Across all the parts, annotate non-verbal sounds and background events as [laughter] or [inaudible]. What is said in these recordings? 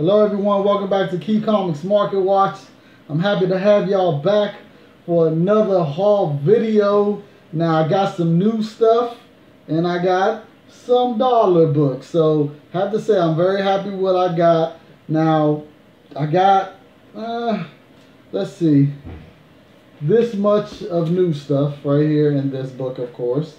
Hello everyone, welcome back to Key Comics Market Watch. I'm happy to have y'all back for another haul video. Now I got some new stuff and I got some dollar books. So have to say I'm very happy with what I got. Now I got uh, let's see this much of new stuff right here in this book of course.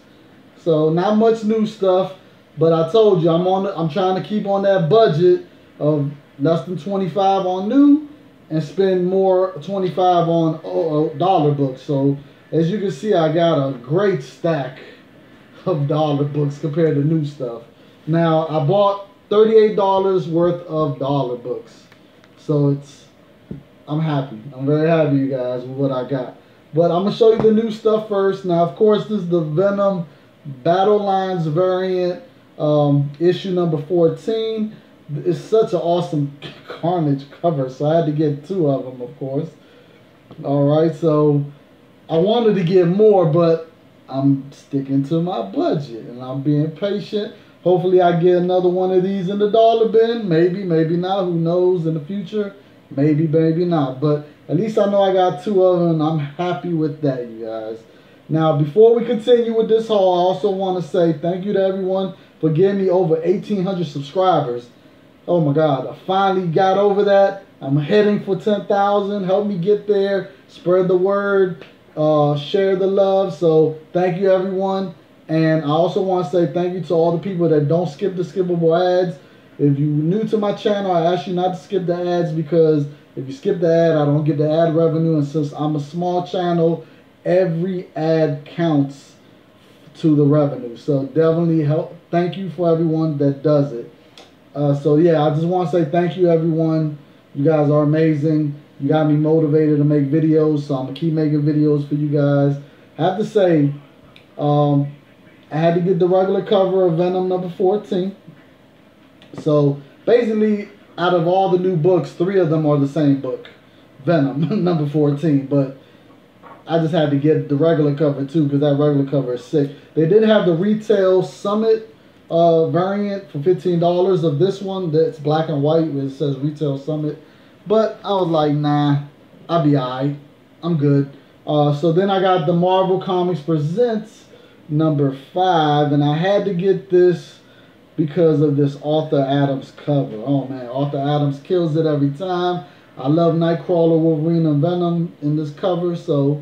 So not much new stuff, but I told you I'm on I'm trying to keep on that budget of less than 25 on new and spend more 25 on uh, dollar books. So as you can see, I got a great stack of [laughs] dollar books compared to new stuff. Now I bought $38 worth of dollar books. So it's I'm happy. I'm very happy you guys with what I got. But I'm gonna show you the new stuff first. Now of course this is the Venom Battle Lines variant um, issue number 14 it's such an awesome [laughs] Carnage cover, so I had to get two of them, of course. All right, so I wanted to get more, but I'm sticking to my budget and I'm being patient. Hopefully, I get another one of these in the dollar bin. Maybe, maybe not. Who knows in the future? Maybe, maybe not. But at least I know I got two of them, and I'm happy with that, you guys. Now, before we continue with this haul, I also want to say thank you to everyone for getting me over 1,800 subscribers. Oh my God, I finally got over that. I'm heading for 10,000. Help me get there. Spread the word. Uh, share the love. So thank you, everyone. And I also want to say thank you to all the people that don't skip the skippable ads. If you're new to my channel, I ask you not to skip the ads because if you skip the ad, I don't get the ad revenue. And since I'm a small channel, every ad counts to the revenue. So definitely help. Thank you for everyone that does it. Uh, so yeah, I just want to say thank you, everyone. You guys are amazing. You got me motivated to make videos, so I'm gonna keep making videos for you guys. I have to say, um, I had to get the regular cover of Venom number 14. So basically, out of all the new books, three of them are the same book, Venom [laughs] number 14. But I just had to get the regular cover too because that regular cover is sick. They did have the retail summit uh, variant for $15 of this one that's black and white it says Retail Summit. But I was like, nah, I'll be alright. I'm good. Uh, so then I got the Marvel Comics Presents number five, and I had to get this because of this Arthur Adams cover. Oh man, Arthur Adams kills it every time. I love Nightcrawler, Wolverine, and Venom in this cover, so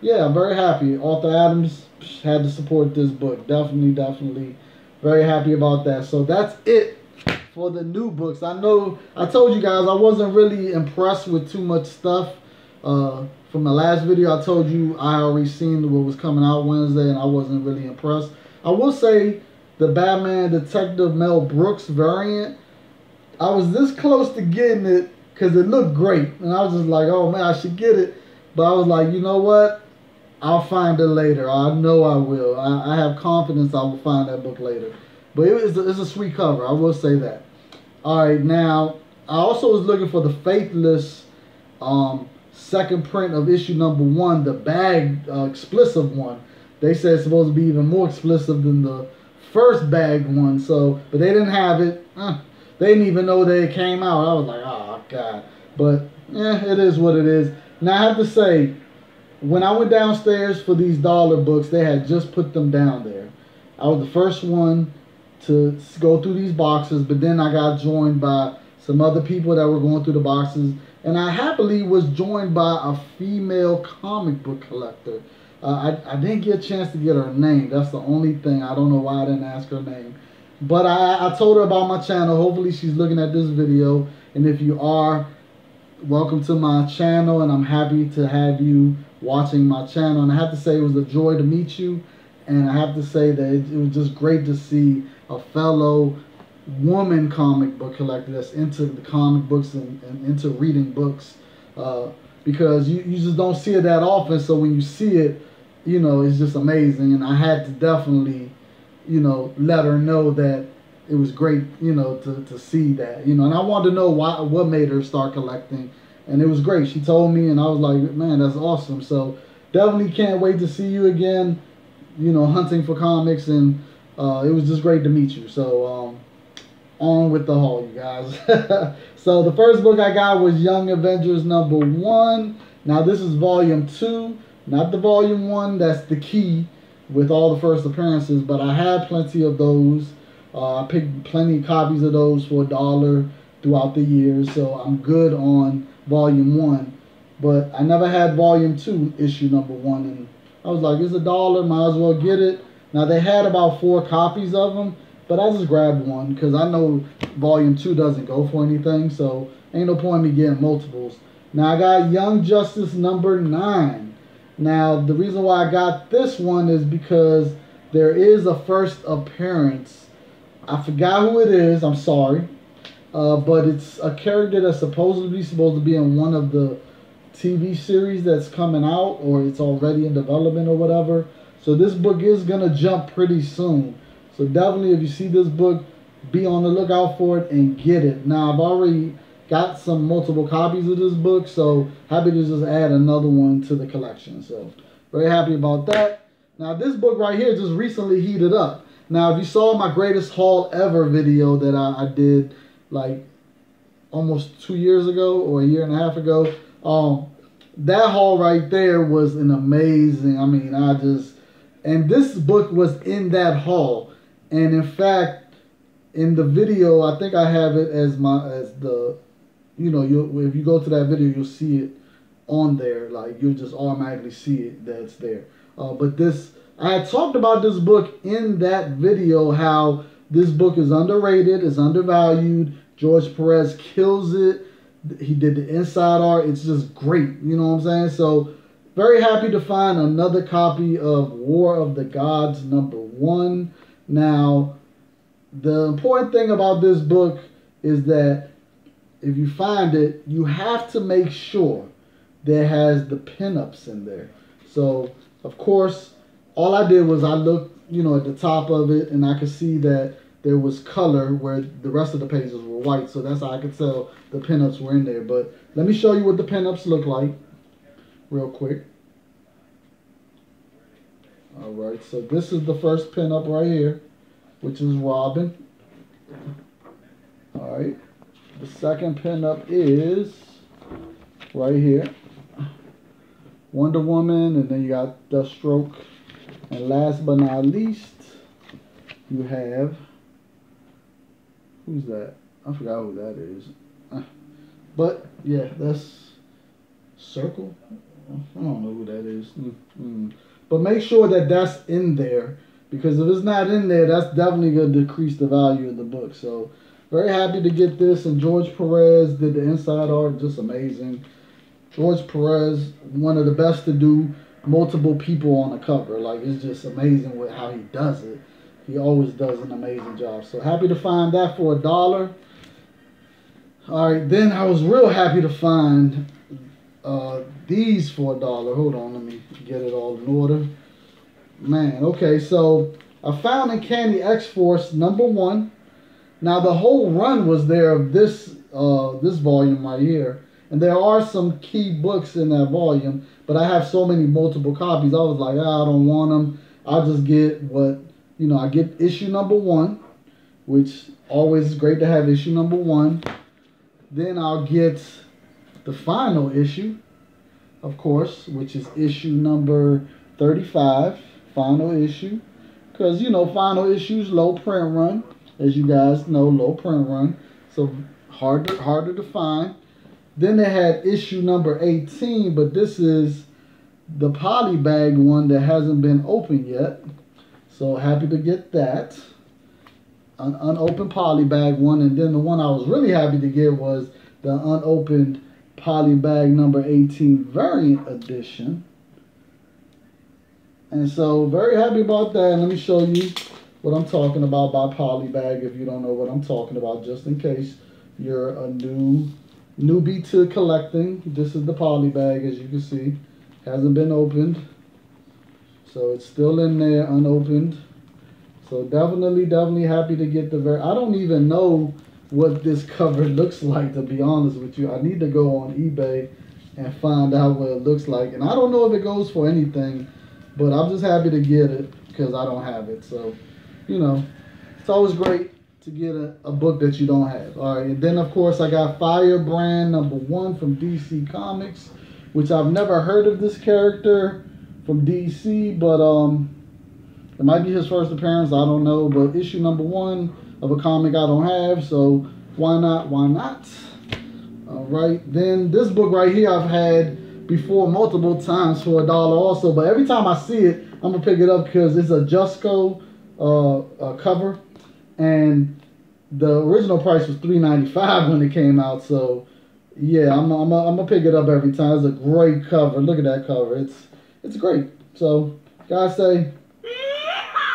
yeah, I'm very happy. Arthur Adams had to support this book. Definitely, definitely very happy about that. So that's it for the new books. I know I told you guys I wasn't really impressed with too much stuff. Uh, from the last video, I told you I already seen what was coming out Wednesday, and I wasn't really impressed. I will say the Batman Detective Mel Brooks variant. I was this close to getting it because it looked great, and I was just like, "Oh man, I should get it." But I was like, you know what? I'll find it later. I know I will. I, I have confidence I will find that book later. But it is a, it's a sweet cover. I will say that. All right, now I also was looking for the Faithless um, second print of issue number one, the bag uh, explicit one. They said it's supposed to be even more explicit than the first bag one. So, but they didn't have it. They didn't even know that it came out. I was like, oh god. But yeah, it is what it is. Now I have to say, when I went downstairs for these dollar books, they had just put them down there. I was the first one to go through these boxes, but then I got joined by some other people that were going through the boxes, and I happily was joined by a female comic book collector. Uh, I, I didn't get a chance to get her name. That's the only thing. I don't know why I didn't ask her name. But I, I told her about my channel. Hopefully she's looking at this video. And if you are, welcome to my channel. And I'm happy to have you watching my channel. And I have to say it was a joy to meet you. And I have to say that it, it was just great to see a fellow woman comic book collector that's into the comic books and, and into reading books. Uh, because you, you just don't see it that often. So when you see it, you know, it's just amazing. And I had to definitely, you know, let her know that it was great, you know, to, to see that, you know. And I wanted to know why what made her start collecting and it was great. She told me, and I was like, man, that's awesome. So definitely can't wait to see you again. You know, hunting for comics, and uh, it was just great to meet you. So um, on with the haul, you guys. [laughs] so the first book I got was Young Avengers number one. Now this is volume two, not the volume one. That's the key with all the first appearances. But I had plenty of those. Uh, I picked plenty of copies of those for a dollar throughout the years, so I'm good on volume one. But I never had volume two, issue number one, and I was like, it's a dollar, might as well get it. Now they had about four copies of them, but I just grabbed one because I know volume two doesn't go for anything, so ain't no point in me getting multiples. Now I got Young Justice number nine. Now the reason why I got this one is because there is a first appearance. I forgot who it is. I'm sorry, uh, but it's a character that's supposedly supposed to be in one of the TV series that's coming out, or it's already in development or whatever. So this book is gonna jump pretty soon. So definitely, if you see this book, be on the lookout for it and get it. Now, I've already got some multiple copies of this book, so happy to just add another one to the collection. So very happy about that. Now, this book right here just recently heated up. Now, if you saw my greatest haul ever video that I, I did like almost two years ago or a year and a half ago, um, that haul right there was an amazing. I mean, I just and this book was in that haul. And in fact, in the video, I think I have it as my as the, you know, you if you go to that video, you'll see it on there. Like you'll just automatically see it that's there. Uh, but this, I had talked about this book in that video. How this book is underrated, is undervalued. George Perez kills it. He did the inside art. It's just great. You know what I'm saying? So very happy to find another copy of War of the Gods number one. Now, the important thing about this book is that if you find it, you have to make sure that has the pinups in there. So, of course, all I did was I looked, you know, at the top of it, and I could see that there was color where the rest of the pages were white. So that's how I could tell the pinups were in there. But let me show you what the pinups look like real quick. All right, so this is the first pinup right here, which is Robin. All right, the second pinup is right here, Wonder Woman, and then you got Deathstroke. And last but not least, you have, who's that? I forgot who that is. But yeah, that's Circe. I don't know who that is. Mm -hmm. But make sure that that's in there because if it's not in there, that's definitely going to decrease the value of the book. So very happy to get this. And George Perez did the inside art, just amazing. George Perez, one of the best to do multiple people on the cover. Like it's just amazing with how he does it. He always does an amazing job. So happy to find that for a dollar. All right, then I was real happy to find uh, these for a dollar. Hold on, let me get it all in order. Man, okay, so I found Uncanny X-Force number one. Now the whole run was there of this uh, this volume right here. And there are some key books in that volume, but I have so many multiple copies. I was like, ah, I don't want them. I'll just get what, you know, I get issue number one, which always great to have issue number one. Then I'll get the final issue, of course, which is issue number 35, final issue. Because, you know, final issues, low print run. As you guys know, low print run. So harder, harder to find. Then they had issue number 18, but this is the poly bag one that hasn't been opened yet. So happy to get that. An unopened poly bag one. And then the one I was really happy to get was the unopened poly bag number 18 variant edition. And so very happy about that. And let me show you what I'm talking about by poly bag if you don't know what I'm talking about, just in case you're a new newbie to collecting. This is the poly bag, as you can see. Hasn't been opened. So it's still in there unopened. So definitely, definitely happy to get the very I don't even know what this cover [laughs] looks like, to be honest with you. I need to go on eBay and find out what it looks like. And I don't know if it goes for anything, but I'm just happy to get it because I don't have it. So, you know, it's always great to get a, a book that you don't have. All right, and then of course I got Firebrand number one from DC Comics, which I've never heard of this character from DC, but um, it might be his first appearance. I don't know, but issue number one of a comic I don't have, so why not? Why not? All right, then this book right here I've had before multiple times for a dollar also, but every time I see it, I'm gonna pick it up because it's a Jusko uh, uh, cover, and the original price was three ninety five when it came out. So yeah, I'm I'm I'm gonna pick it up every time. It's a great cover. Look at that cover. It's it's great. So gotta say,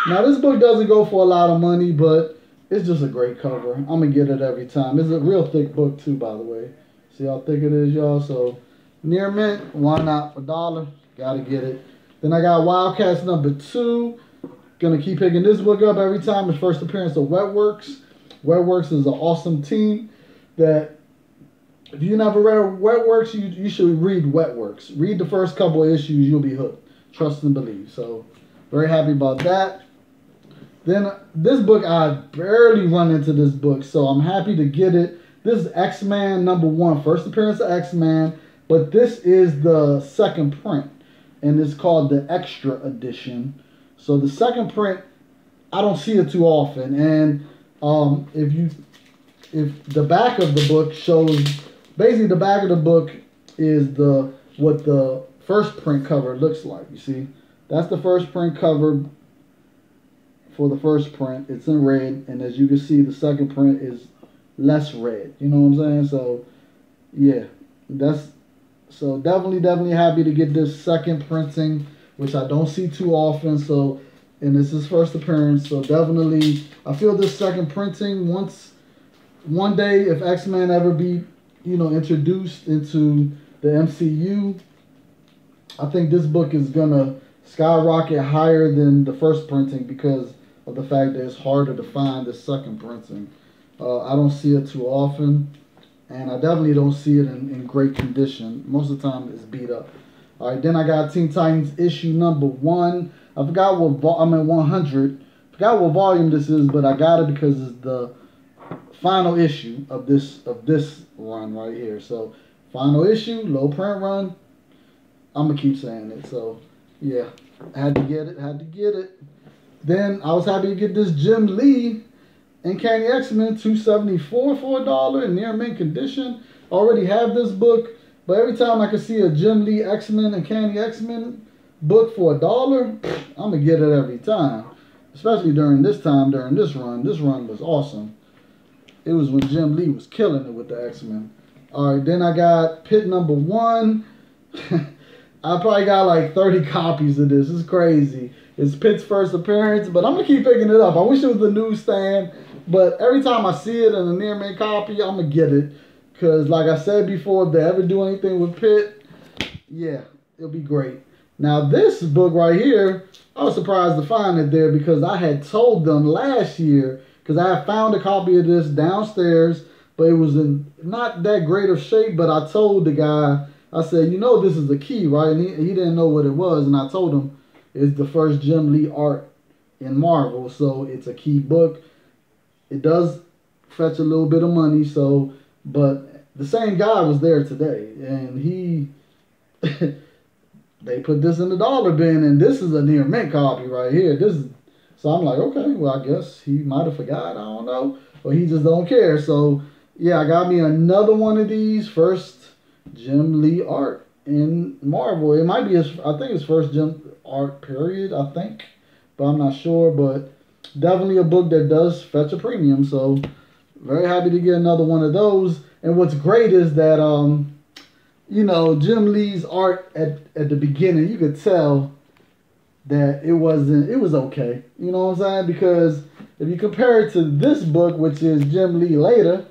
now this book doesn't go for a lot of money, but it's just a great cover. I'm gonna get it every time. It's a real thick book too, by the way. See how thick it is, y'all. So near mint, why not for dollar? Gotta get it. Then I got Wildcats number two. Gonna keep picking this book up every time. His first appearance of Wetworks. Wetworks is an awesome team that if you never read Wetworks, you, you should read Wetworks. Read the first couple of issues, you'll be hooked. Trust and believe. So very happy about that. Then this book, I barely run into this book, so I'm happy to get it. This is X-Man number one, first appearance of X-Man, but this is the second print, and it's called the Extra Edition. So the second print, I don't see it too often, and um, if you, if the back of the book shows, basically the back of the book is the what the first print cover looks like. You see, that's the first print cover for the first print. It's in red, and as you can see, the second print is less red. You know what I'm saying? So, yeah, that's so definitely, definitely happy to get this second printing, which I don't see too often. So, and this is first appearance. So definitely, I feel this second printing once, one day, if X Men ever be, you know, introduced into the MCU, I think this book is gonna skyrocket higher than the first printing because of the fact that it's harder to find the second printing. Uh, I don't see it too often, and I definitely don't see it in, in great condition. Most of the time, it's beat up. All right, then I got Teen Titans issue number one. I forgot what vol- I'm in 100. Forgot what volume this is, but I got it because it's the final issue of this of this run right here. So final issue, low print run. I'm gonna keep saying it. So yeah, had to get it. Had to get it. Then I was happy to get this Jim Lee Uncanny X-Men 274 for a dollar in near mint condition. Already have this book, but every time I can see a Jim Lee X-Men and Uncanny X-Men book for a dollar, I'm gonna get it every time. Especially during this time, during this run. This run was awesome. It was when Jim Lee was killing it with the X-Men. All right, then I got Pitt number one. [laughs] I probably got like 30 copies of this. It's crazy. It's Pitt's first appearance, but I'm gonna keep picking it up. I wish it was the newsstand, but every time I see it in a near mint copy, I'm gonna get it. Cause like I said before, if they ever do anything with Pitt, yeah, it'll be great. Now this book right here, I was surprised to find it there because I had told them last year because I had found a copy of this downstairs, but it was in not that great of shape. But I told the guy, I said, you know, this is a key, right? And he, he didn't know what it was, and I told him it's the first Jim Lee art in Marvel, so it's a key book. It does fetch a little bit of money, so but the same guy was there today, and he. [laughs] they put this in the dollar bin, and this is a near mint copy right here. This is so I'm like, okay, well, I guess he might have forgot. I don't know, or he just don't care. So yeah, I got me another one of these first Jim Lee art in Marvel. It might be his. I think his first Jim art period. I think, but I'm not sure. But definitely a book that does fetch a premium. So very happy to get another one of those. And what's great is that um you know, Jim Lee's art at, at the beginning, you could tell that it wasn't, it was okay. You know what I'm saying? Because if you compare it to this book, which is Jim Lee later,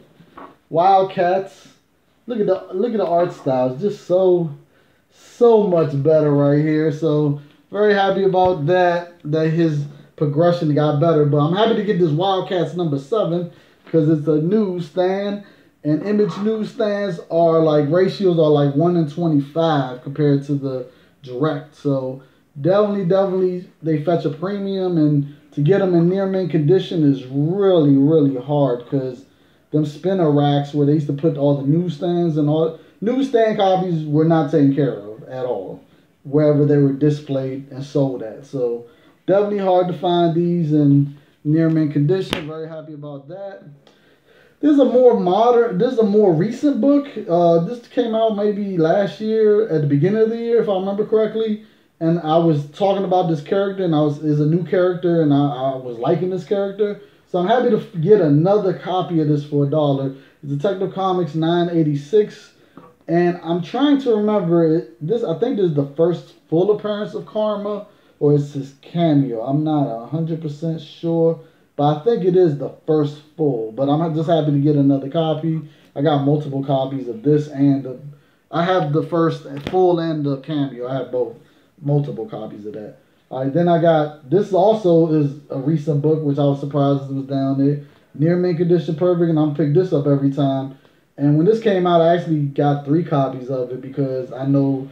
Wildcats, look at the look at the art style. It's just so so much better right here. So very happy about that. That his progression got better. But I'm happy to get this Wildcats number seven because it's a newsstand and image newsstands are like ratios are like 1 in 25 compared to the direct so definitely definitely they fetch a premium and to get them in near mint condition is really really hard because them spinner racks where they used to put all the newsstands and all newsstand copies were not taken care of at all wherever they were displayed and sold at. So definitely hard to find these in near mint condition. Very happy about that. This is a more modern, this is a more recent book. Uh, this came out maybe last year at the beginning of the year, if I remember correctly. And I was talking about this character, and I was is a new character, and I, I was liking this character. So I'm happy to get another copy of this for a dollar. Detective Comics 986, and I'm trying to remember it. This I think this is the first full appearance of Karma, or it's his cameo. I'm not hundred percent sure. But I think it is the first full. But I'm just happy to get another copy. I got multiple copies of this and the, I have the first full and the cameo. I have both, multiple copies of that. All right, then I got this. Also is a recent book, which I was surprised was down there. Near mint condition, perfect, and I'm pick this up every time. And when this came out, I actually got three copies of it because I know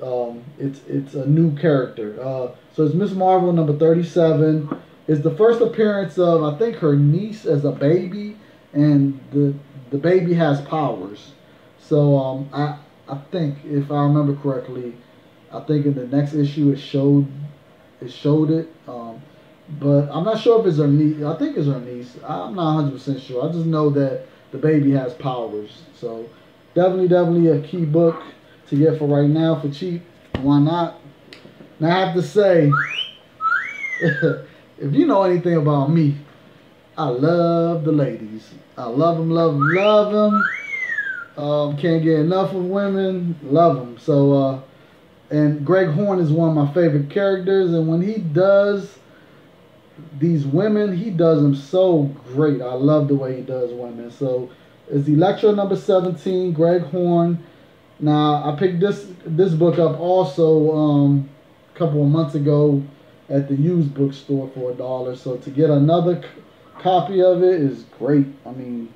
um, it's it's a new character. Uh, so it's Ms. Marvel number 37 is the first appearance of I think her niece as a baby, and the the baby has powers. So um, I I think if I remember correctly, I think in the next issue it showed it showed it. Um, but I'm not sure if it's her niece. I think it's her niece. I'm not 100 percent sure. I just know that the baby has powers. So definitely, definitely a key book to get for right now for cheap. Why not? Now I have to say. [laughs] if you know anything about me, I love the ladies. I love them, love them, love them. Um, can't get enough of women. Love them. So, uh, and Greg Horn is one of my favorite characters. And when he does these women, he does them so great. I love the way he does women. So, it's Elektra number 17, Greg Horn. Now, I picked this this book up also um, a couple of months ago at the used bookstore for a dollar. So to get another copy of it is great. I mean,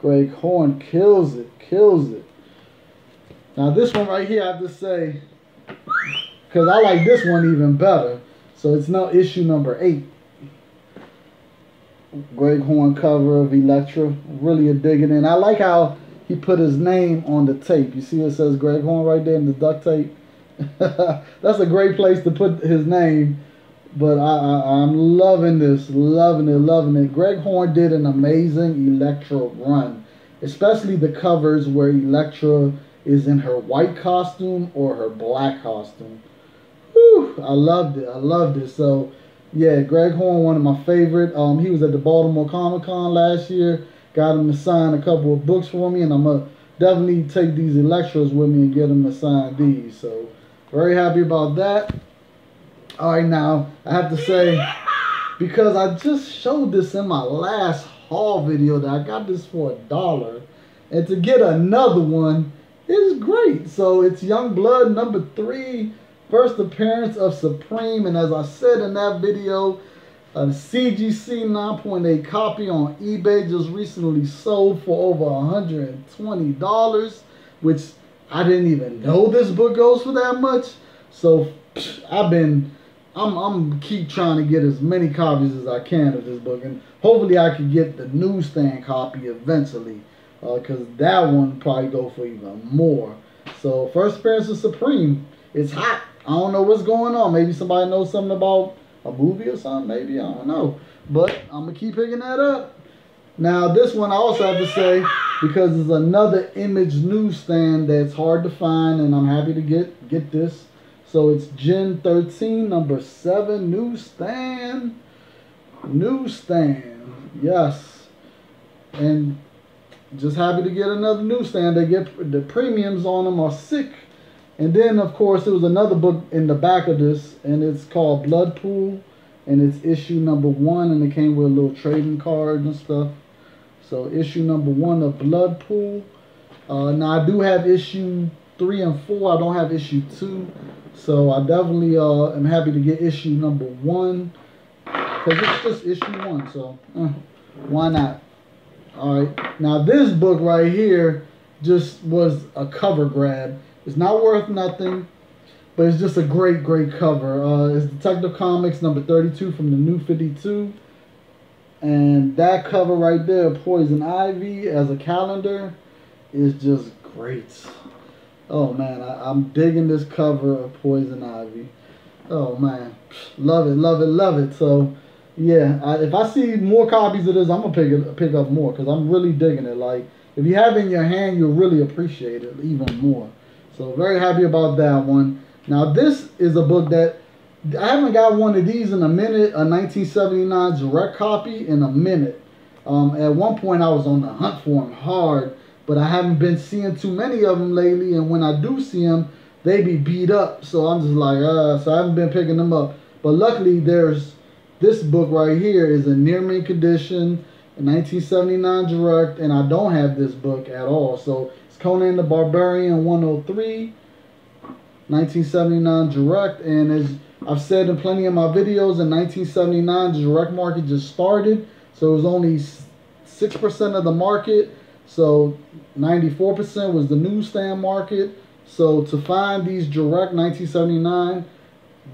Greg Horn kills it, kills it. Now this one right here, I have to say, because I like this one even better. So it's now issue number eight. Greg Horn cover of Elektra. Really a digging in. I like how he put his name on the tape. You see it says Greg Horn right there in the duct tape. [laughs] That's a great place to put his name but I, am loving this, loving it, loving it. Greg Horn did an amazing Elektra run, especially the covers where Elektra is in her white costume or her black costume. Whew, I loved it. I loved it. So, yeah, Greg Horn, one of my favorite. Um, he was at the Baltimore Comic Con last year. Got him to sign a couple of books for me, and I'm gonna definitely take these Elektras with me and get him to sign these. So, very happy about that. All right, now I have to say, because I just showed this in my last haul video that I got this for a dollar, and to get another one is great. So it's Youngblood number three, first appearance of Supreme, and as I said in that video, a CGC 9.8 copy on eBay just recently sold for over $120, which I didn't even know this book goes for that much. So I've been I'm I'm keep trying to get as many copies as I can of this book, and hopefully I can get the newsstand copy eventually, because uh, that one probably go for even more. So first appearance of Supreme, it's hot. I don't know what's going on. Maybe somebody knows something about a movie or something. Maybe I don't know, but I'm gonna keep picking that up. Now this one I also have to say because it's another image newsstand that's hard to find, and I'm happy to get get this. So it's Gen 13, number 7, newsstand. Newsstand. Yes. And just happy to get another newsstand. They get the premiums on them are sick. And then, of course, there was another book in the back of this, and it's called Bloodpool, and it's issue number one, and it came with a little trading card and stuff. So issue number one of Bloodpool. Uh, now I do have issue three and four. I don't have issue two. So I definitely uh, am happy to get issue number one. Because it's just issue one. So uh, why not? Alright. Now this book right here just was a cover grab. It's not worth nothing. but it's just a great, great cover. Uh, it's Detective Comics number 32 from the New 52. And that cover right there, Poison Ivy as a calendar, is just great. Oh man, I, am digging this cover of Poison Ivy. Oh man, love it, love it, love it. So yeah, I, if I see more copies of this, I'm gonna pick it, pick up more because I'm really digging it. Like if you have it in your hand, you'll really appreciate it even more. So very happy about that one. Now this is a book that I haven't got one of these in a minute, a 1979 direct copy in a minute. Um, at one point, I was on the hunt for them hard, but I haven't been seeing too many of them lately. And when I do see them, they be beat up. So I'm just like, uh, so I haven't been picking them up. But luckily, there's this book right here is a near mint condition, a 1979 direct, and I don't have this book at all. So it's Conan the Barbarian 103, 1979 direct, and as I've said in plenty of my videos, in 1979, the direct market just started. So it was only 6% of the market. So 94% was the newsstand market. So to find these direct 1979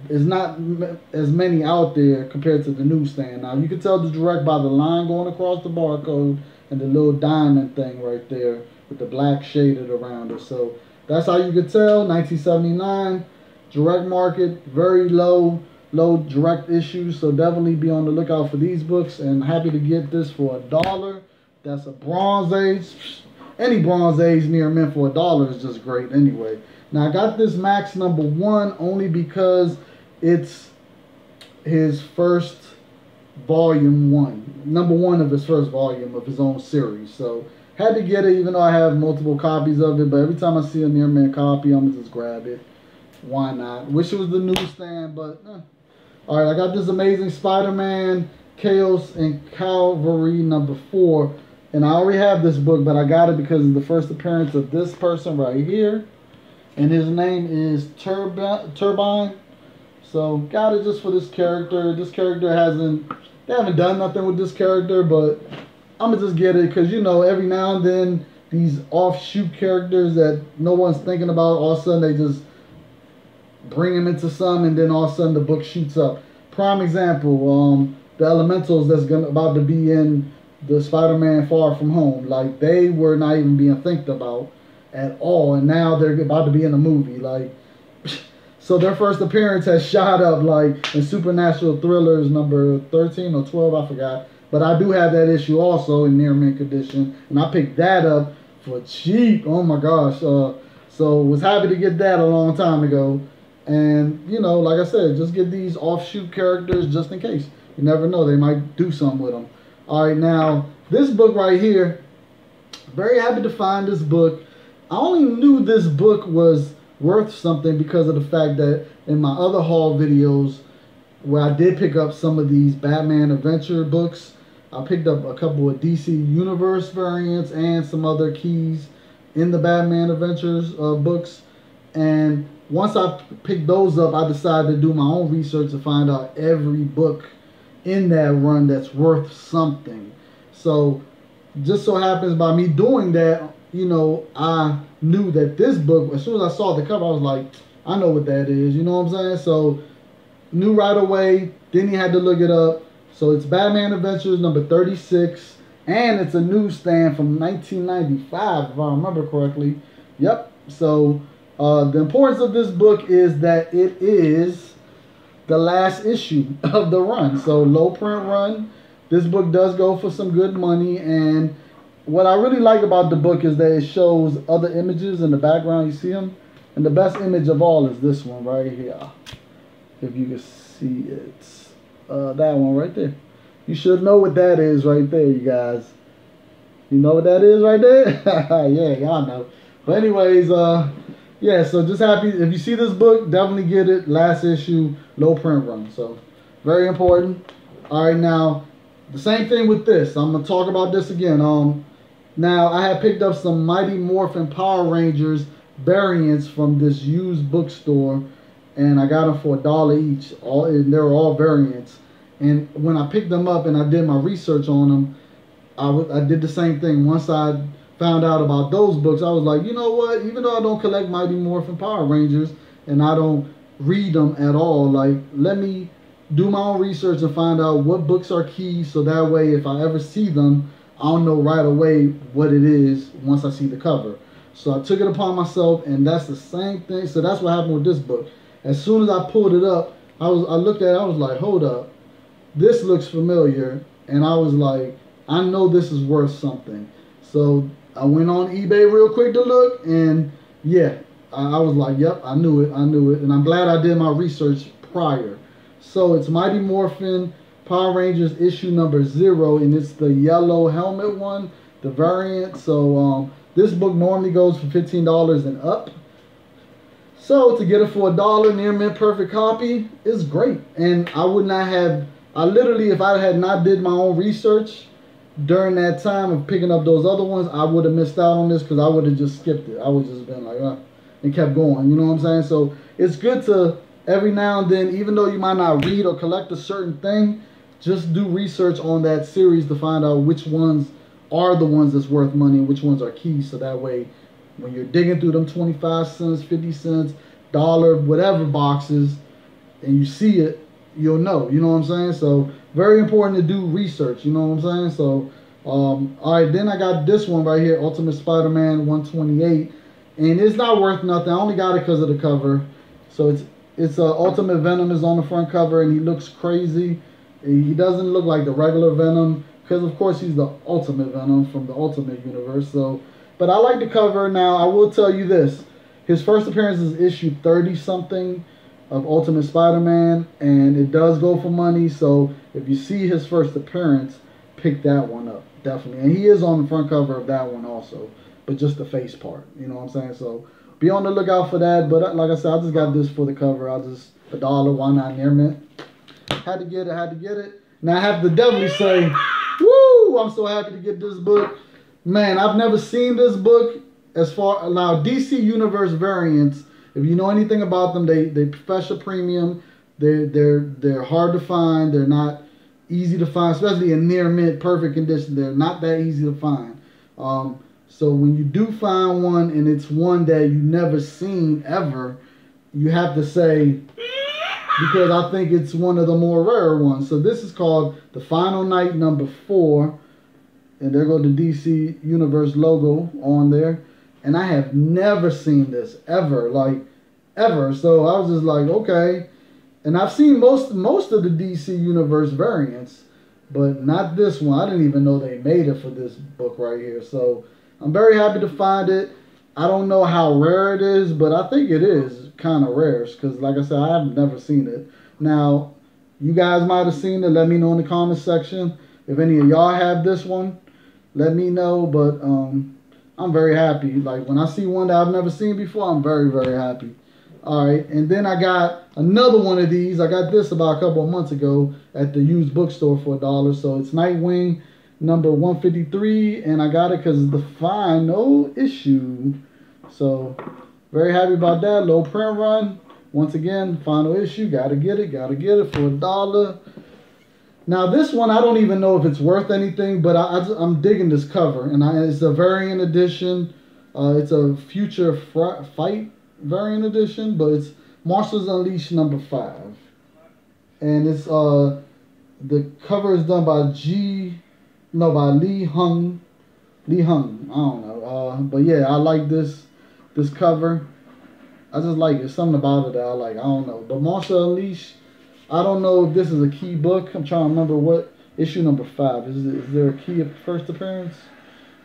is not as many out there compared to the newsstand. Now you can tell the direct by the line going across the barcode and the little diamond thing right there with the black shaded around it. So that's how you could tell 1979 direct market, very low, low direct issues. So definitely be on the lookout for these books. And happy to get this for a dollar. That's a Bronze Age. Any Bronze Age near mint for a dollar is just great anyway. Now I got this Max number one only because it's his first volume one, number one of his first volume of his own series. So had to get it, even though I have multiple copies of it. But every time I see a near mint copy, I'm gonna just grab it why not? Wish it was the newsstand, but eh. all right. I got this amazing Spider-Man Chaos and Calvary number four, and I already have this book, but I got it because of the first appearance of this person right here, and his name is Turbi Turbine. So got it just for this character. This character hasn't, they haven't done nothing with this character, but I'm gonna just get it because you know every now and then these offshoot characters that no one's thinking about, all of a sudden they just bring him into some, and then all of a sudden the book shoots up. Prime example, um, the Elementals that's gonna about to be in the Spider-Man Far From Home. Like they were not even being think about at all, and now they're about to be in a movie. Like, [laughs] so their first appearance has shot up like in Supernatural Thrillers number thirteen or twelve, I forgot. But I do have that issue also in near mint condition, and I picked that up for cheap. Oh my gosh! Uh, so was happy to get that a long time ago. And, you know, like I said, just get these offshoot characters just in case. You never know, they might do something with them. All right, now, this book right here, very happy to find this book. I only knew this book was worth something because of the fact that in my other haul videos, where I did pick up some of these Batman Adventure books, I picked up a couple of DC Universe variants and some other keys in the Batman Adventures uh, books. And once I picked those up, I decided to do my own research to find out every book in that run that's worth something. So, just so happens by me doing that, you know, I knew that this book, as soon as I saw the cover, I was like, I know what that is. You know what I'm saying? So, knew right away. Then he had to look it up. So, it's Batman Adventures number 36. And it's a newsstand from 1995, if I remember correctly. Yep. So, uh, the importance of this book is that it is the last issue [laughs] of the run. So low print run. This book does go for some good money, and what I really like about the book is that it shows other images in the background. You see them, and the best image of all is this one right here. If you can see it, uh, that one right there. You should know what that is right there, you guys. You know what that is right there? [laughs] yeah, y'all know. But anyways, uh, yeah, so just happy. If you see this book, definitely get it. Last issue, low print run. So very important. All right, now the same thing with this. I'm gonna talk about this again. Um, now I had picked up some Mighty Morphin Power Rangers variants from this used bookstore, and I got them for a dollar each. All and they were all variants. And when I picked them up and I did my research on them, I, I did the same thing. Once I found out about those books, I was like, you know what? Even though I don't collect Mighty Morphin Power Rangers, and I don't read them at all. Like, let me do my own research and find out what books are key so that way if I ever see them, I'll know right away what it is once I see the cover. So I took it upon myself, and that's the same thing. So that's what happened with this book. As soon as I pulled it up, I was I looked at it, I was like, hold up, this looks familiar, and I was like, I know this is worth something. So I went on eBay real quick to look, and yeah, I, I was like, yep, I knew it, I knew it, and I'm glad I did my research prior. So it's Mighty Morphin Power Rangers issue number zero, and it's the yellow helmet one, the variant. So um, this book normally goes for fifteen dollars and up. So to get it for a dollar, near mint perfect copy is great, and I would not have. I literally, if I had not did my own research during that time of picking up those other ones, I would have missed out on this because I would have just skipped it. I would just been like, uh, and kept going. You know what I'm saying? So it's good to every now and then, even though you might not read or collect a certain thing, just do research on that series to find out which ones are the ones that's worth money and which ones are key. So that way, when you're digging through them 25 cents, 50 cents, dollar, whatever boxes, and you see it, you'll know. You know what I'm saying? So very important to do research. You know what I'm saying? So um, all right, then I got this one right here, Ultimate Spider-Man 128, and it's not worth nothing. I only got it because of the cover. So it's it's uh, Ultimate Venom is on the front cover, and he looks crazy. He doesn't look like the regular Venom because, of course, he's the Ultimate Venom from the Ultimate Universe. So, but I like the cover. Now, I will tell you this: his first appearance is issue thirty something of Ultimate Spider-Man, and it does go for money. So, if you see his first appearance, pick that one up definitely. And he is on the front cover of that one also, but just the face part. You know what I'm saying? So be on the lookout for that. But uh, like I said, I just got this for the cover. I just a dollar, why not near mint? Had to get it, had to get it. Now I have to definitely say, woo! I'm so happy to get this book. Man, I've never seen this book as far now DC Universe variants. If you know anything about them, they they special premium. They're they're they're hard to find. They're not easy to find, especially in near mint perfect condition. They're not that easy to find. Um, so when you do find one and it's one that you never seen ever, you have to say because I think it's one of the more rare ones. So this is called the Final Night number four, and there go the DC Universe logo on there. And I have never seen this ever, like ever. So I was just like, okay. And I've seen most most of the DC Universe variants, but not this one. I didn't even know they made it for this book right here. So I'm very happy to find it. I don't know how rare it is, but I think it is kind of rare because, like I said, I have never seen it. Now, you guys might have seen it. Let me know in the comment section if any of y'all have this one. Let me know, but um, I'm very happy. Like when I see one that I've never seen before, I'm very very happy. All right, and then I got another one of these. I got this about a couple of months ago at the used bookstore for a dollar. So it's Nightwing number 153, and I got it because it's the final issue. So, very happy about that. Low print run. Once again, final issue. Gotta get it. Gotta get it for a dollar. Now, this one, I don't even know if it's worth anything, but I, am digging this cover. And I, it's a variant edition. Uh, it's a future fr- fight variant edition, but it's Monsters Unleashed number five. And it's uh the cover is done by G no, by Lee Hung. Lee Hung. I don't know. Uh, but yeah, I like this this cover. I just like it. Something about it that I like. I don't know. But Monster Unleashed. I don't know if this is a key book. I'm trying to remember what issue number five is. Is there a key first appearance?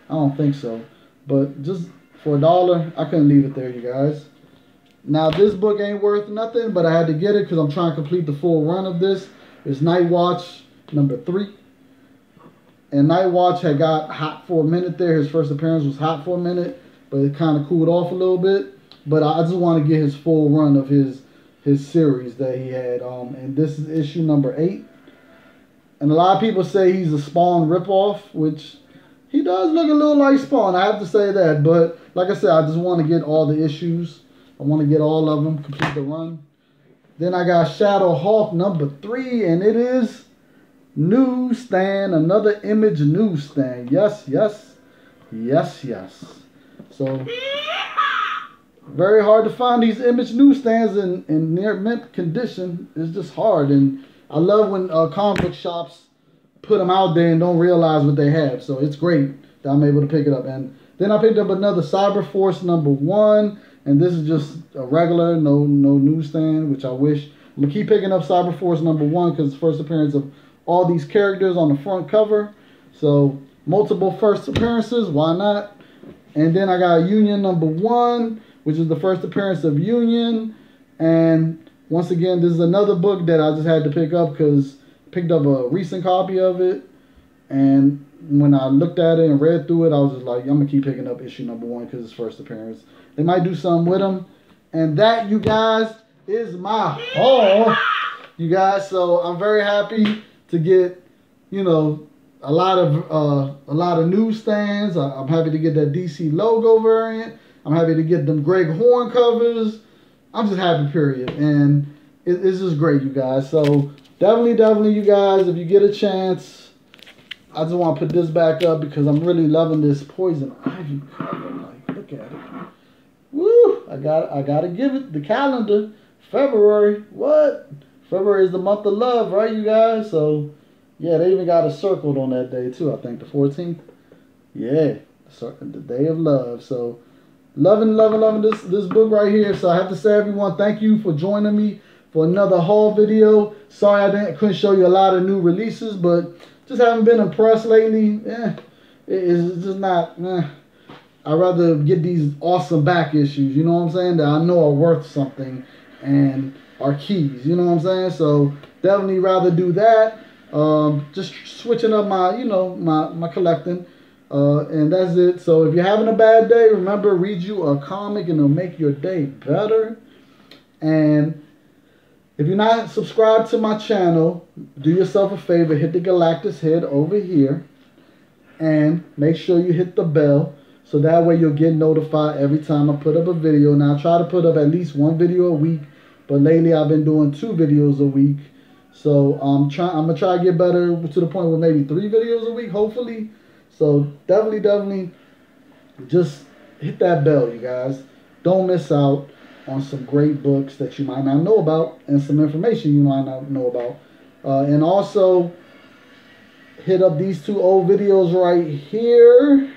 I don't think so. But just for a dollar, I couldn't leave it there, you guys. Now this book ain't worth nothing, but I had to get it because I'm trying to complete the full run of this. It's Night Watch number three. And Night Watch had got hot for a minute there. His first appearance was hot for a minute, but it kind of cooled off a little bit. But I just want to get his full run of his his series that he had. Um, and this is issue number eight. And a lot of people say he's a Spawn ripoff, which he does look a little like Spawn. I have to say that. But like I said, I just want to get all the issues. I want to get all of them, complete the run. Then I got ShadowHawk number three, and it is newsstand, another image newsstand. Yes, yes, yes, yes. So very hard to find these image newsstands in, in near mint condition. It's just hard. And I love when uh, comic book shops put them out there and don't realize what they have. So it's great that I'm able to pick it up. And then I picked up another Cyber Force number one. And this is just a regular, no no newsstand, which I wish. I'm going to keep picking up Cyber Force number one because first appearance of all these characters on the front cover. So multiple first appearances, why not? And then I got Union number one, which is the first appearance of Union. And once again, this is another book that I just had to pick up because picked up a recent copy of it. And when I looked at it and read through it, I was just like, I'm gonna keep picking up issue number one because it's first appearance. They might do something with them. And that, you guys, is my haul. You guys, so I'm very happy to get, you know, a lot of uh, a lot of newsstands. I'm happy to get that DC logo variant. I'm happy to get them Greg Horn covers. I'm just happy, period. And it, it's just great, you guys. So definitely, definitely, you guys, if you get a chance, I just want to put this back up because I'm really loving this poison ivy cover. Like, look at it. Woo! I got I gotta give it the calendar. February. What? February is the month of love, right, you guys? So yeah, they even got it circled on that day too. I think the 14th. Yeah, the day of love. So loving, loving, loving this this book right here. So I have to say, everyone, thank you for joining me for another haul video. Sorry I didn't couldn't show you a lot of new releases, but just haven't been impressed lately. Yeah, it's just not. Eh. I'd rather get these awesome back issues. You know what I'm saying? That I know are worth something and are keys. You know what I'm saying? So definitely rather do that. Um, just switching up my, you know, my, my collecting. Uh, and that's it. So if you're having a bad day, remember, read you a comic and it'll make your day better. And if you're not subscribed to my channel, do yourself a favor, hit the Galactus head over here. And make sure you hit the bell. So that way you'll get notified every time I put up a video. Now I try to put up at least one video a week. But lately I've been doing two videos a week. So I'm trying. I'm gonna try to get better to the point where maybe three videos a week, hopefully. So definitely, definitely, just hit that bell, you guys. Don't miss out on some great books that you might not know about and some information you might not know about. Uh, and also hit up these two old videos right here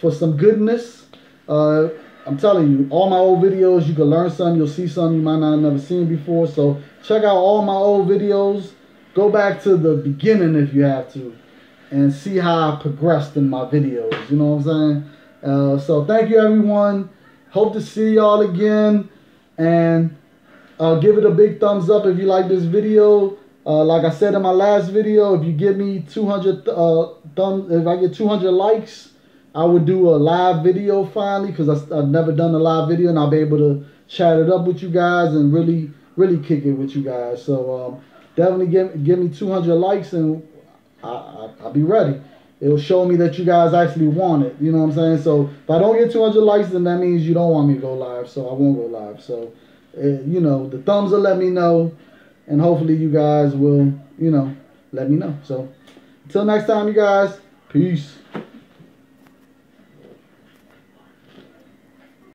for some goodness. Uh, I'm telling you, all my old videos, you can learn something, you'll see something you might not have never seen before. So check out all my old videos. Go back to the beginning if you have to and see how I progressed in my videos. You know what I'm saying? Uh, so thank you everyone. Hope to see y'all again. And uh, give it a big thumbs up if you like this video. Uh, like I said in my last video, if you give me 200 uh, thumbs, if I get 200 likes, I would do a live video finally because I've never done a live video and I'll be able to chat it up with you guys and really, really kick it with you guys. So um, definitely give, give me 200 likes and I, I, I'll be ready. It'll show me that you guys actually want it. You know what I'm saying? So if I don't get 200 likes, then that means you don't want me to go live. So I won't go live. So, uh, you know, the thumbs will let me know. And hopefully you guys will, you know, let me know. So until next time, you guys, peace.